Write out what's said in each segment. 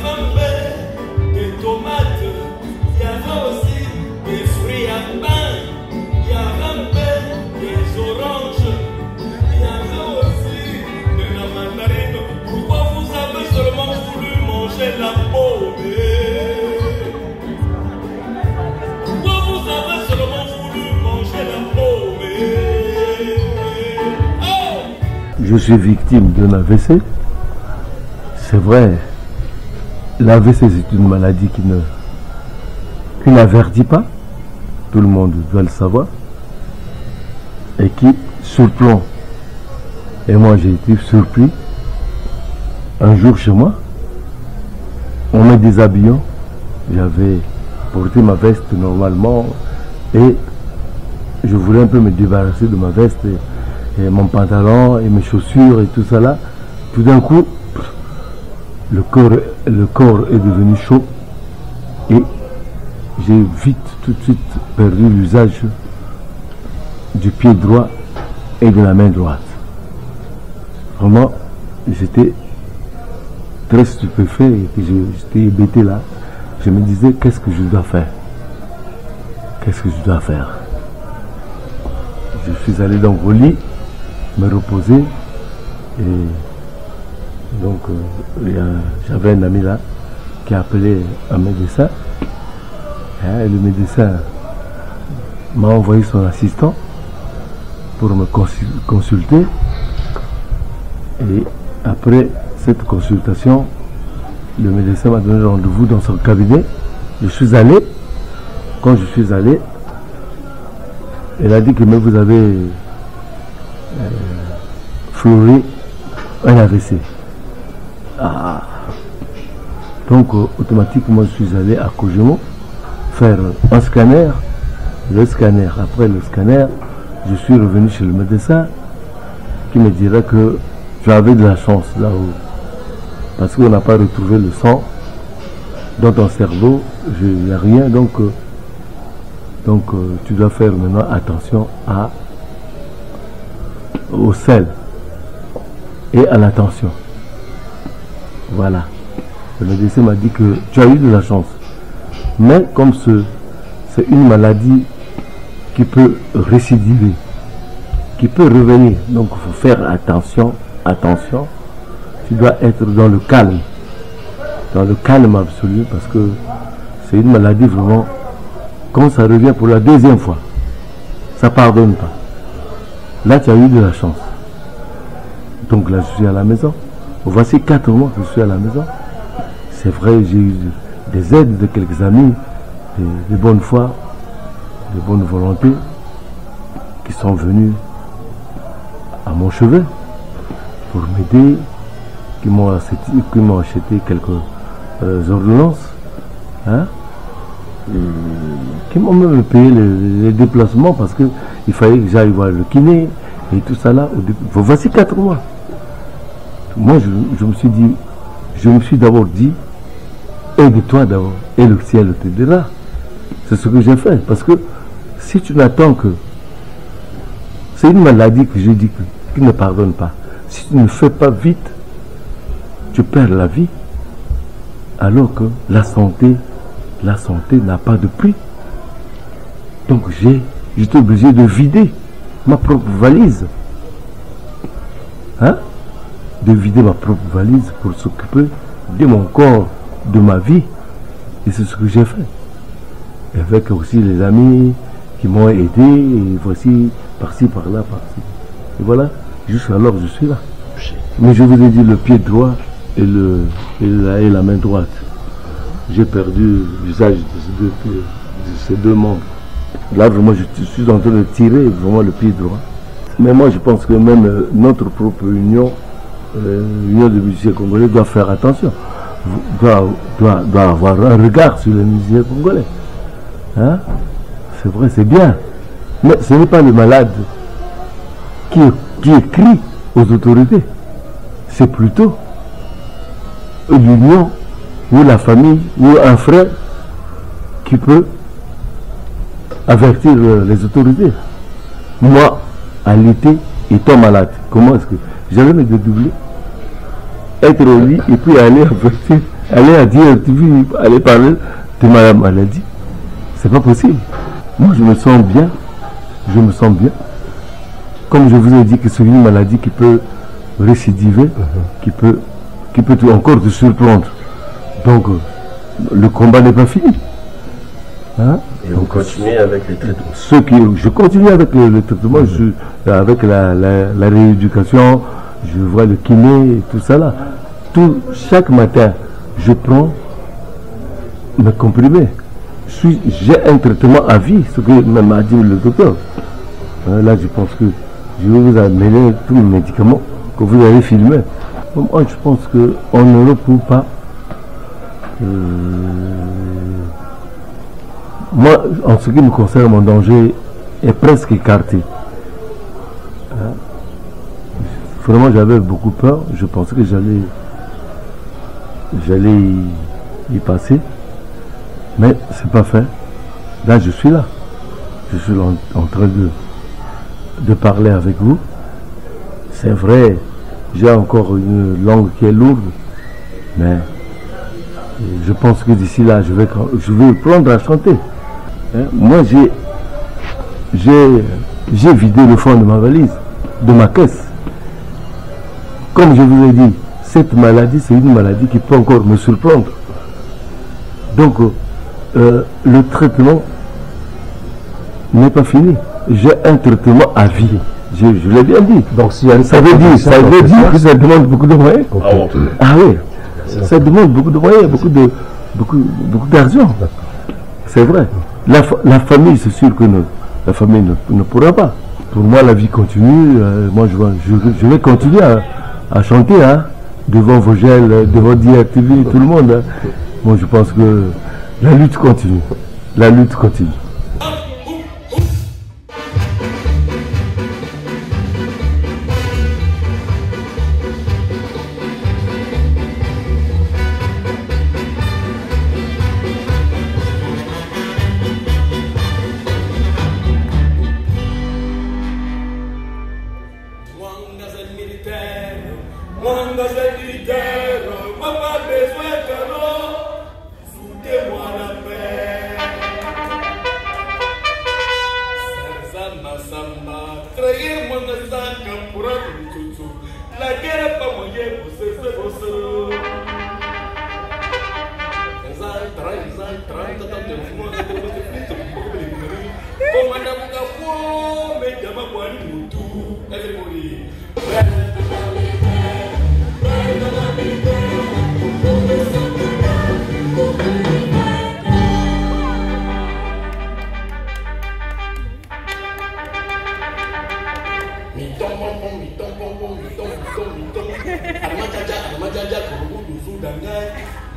Il y a des tomates, y a aussi des fruits à pain, il y a rampe, des oranges, il y a aussi de la mandarine, pourquoi vous avez seulement voulu manger la peau?? Pourquoi vous avez seulement voulu manger la peau?? Oh! Je suis victime de AVC. C'est vrai l'AVC c'est une maladie qui ne qui n'avertit pas, tout le monde doit le savoir, et qui surplombe. Et moi j'ai été surpris un jour chez moi, on met des habillons, j'avais porté ma veste normalement et je voulais un peu me débarrasser de ma veste et, et mon pantalon et mes chaussures et tout ça là. Tout d'un coup, le corps, est devenu chaud et j'ai vite tout de suite perdu l'usage du pied droit et de la main droite. Vraiment, j'étais très stupéfait et je- j'étais hébété là. Je me disais, qu'est-ce que je dois faire? Qu'est-ce que je dois faire? Je suis allé donc au lit, me reposer et donc euh, j'avais un ami là qui a appelé un médecin Hein, et le médecin m'a envoyé son assistant pour me consul- consulter et après cette consultation, le médecin m'a donné rendez-vous dans son cabinet. Je suis allé. Quand je suis allé, elle a dit que vous avez euh, fleuri un AVC. Ah. Donc euh, automatiquement je suis allé à Kojimo faire un scanner. Le scanner, après le scanner, je suis revenu chez le médecin qui me dirait que j'avais de la chance là-haut. Parce qu'on n'a pas retrouvé le sang dans ton cerveau, il n'y a rien, donc, euh, donc euh, tu dois faire maintenant attention à, au sel et à la tension. Voilà. Le médecin m'a dit que tu as eu de la chance. Mais comme ce- c'est une maladie qui peut récidiver, qui peut revenir, donc il faut faire attention, attention. Tu dois être dans le calme, dans le calme absolu, parce que c'est une maladie vraiment, quand ça revient pour la deuxième fois, ça pardonne pas. Là, tu as eu de la chance. Donc là, je suis à la maison. Voici quatre mois que je suis à la maison. C'est vrai, j'ai eu des aides de quelques amis, de, bonne foi, de bonne volonté, qui sont venus à mon chevet pour m'aider, qui m'ont acheté, acheté quelques euh, ordonnances, hein, qui m'ont même payé les, les déplacements parce qu'il fallait que j'aille voir le kiné et tout ça là. Voici quatre mois. Moi, je, me suis dit, je me suis d'abord dit, aide-toi d'abord, et le ciel te dira. C'est ce que j'ai fait. Parce que si tu n'attends que. C'est une maladie que je dis qui ne pardonne pas. Si tu ne fais pas vite, tu perds la vie. Alors que la santé, la santé n'a pas de prix. Donc j'ai, j'étais obligé de vider ma propre valise. Hein? De vider ma propre valise pour s'occuper de mon corps, de ma vie. Et c'est ce que j'ai fait. Avec aussi les amis qui m'ont aidé, et voici par-ci, par-là, par-ci. Et voilà, jusqu'alors je suis là. Mais je vous ai dit le pied droit et, le, et, la, main droite. J'ai perdu l'usage de ces deux pieds, de ces deux membres. Là, vraiment, je suis en train de tirer vraiment le pied droit. Mais moi, je pense que même euh, notre propre union, l'union des musiciens congolais, doit faire attention. Doit, doit, doit avoir un regard sur les musiciens congolais. Hein? C'est vrai, c'est bien. Mais ce n'est pas le malade qui, qui écrit aux autorités. C'est plutôt l'union ou la famille ou un frère qui peut avertir euh, les autorités. Moi, à l'été, étant malade, comment est-ce que j'allais me dédoubler, être au lit et puis aller avertir, aller à dire, aller parler de ma maladie C'est pas possible. Moi, je me sens bien. Je me sens bien. Comme je vous ai dit que c'est une maladie qui peut récidiver, qui peut, qui peut encore te surprendre. Donc, le combat n'est pas fini. Hein? Vous continuez avec les traitements je continue avec le, le traitement, avec la, rééducation, je vois le kiné tout ça là. Tout, chaque matin, je prends mes comprimés. J'ai un traitement à vie, ce que m'a dit le docteur. Euh, Là, je pense que je vais vous amener tous les médicaments que vous allez filmer. Moi, je pense qu'on ne retrouve pas. euh, moi, en ce qui me concerne, mon danger est presque écarté. Hein. Vraiment, j'avais beaucoup peur. Je pensais que j'allais, j'allais y, passer, mais c'est pas fait. Là, je suis là. Je suis en, en train de, de parler avec vous. C'est vrai, j'ai encore une langue qui est lourde, mais je pense que d'ici là, je vais, je vais prendre à chanter. Hein, Moi, j'ai, j'ai, j'ai vidé le fond de ma valise, de ma caisse. Comme je vous ai dit, cette maladie, c'est une maladie qui peut encore me surprendre. Donc, euh, le traitement n'est pas fini. J'ai un traitement à vie. Je, je l'ai bien dit. Donc, une Ça veut dire, ça veut dire que ça demande beaucoup de moyens. Ah bon Ah oui, ça demande beaucoup de moyens, beaucoup de beaucoup, beaucoup d'argent. C'est vrai. La, la famille, c'est sûr que ne- la famille ne, ne pourra pas. Pour moi, la vie continue. euh, moi, je, je, vais continuer à, à chanter hein, devant euh, devant DRTV, tout le monde. hein. Moi, je pense que la lutte continue. La lutte continue. Komanda buka pom, jama kwa ni mutu, everybody. Ademajaja, ademajaja, kurugu dusu dangai,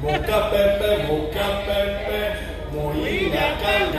moka pepe, moka pepe. mũi đã căng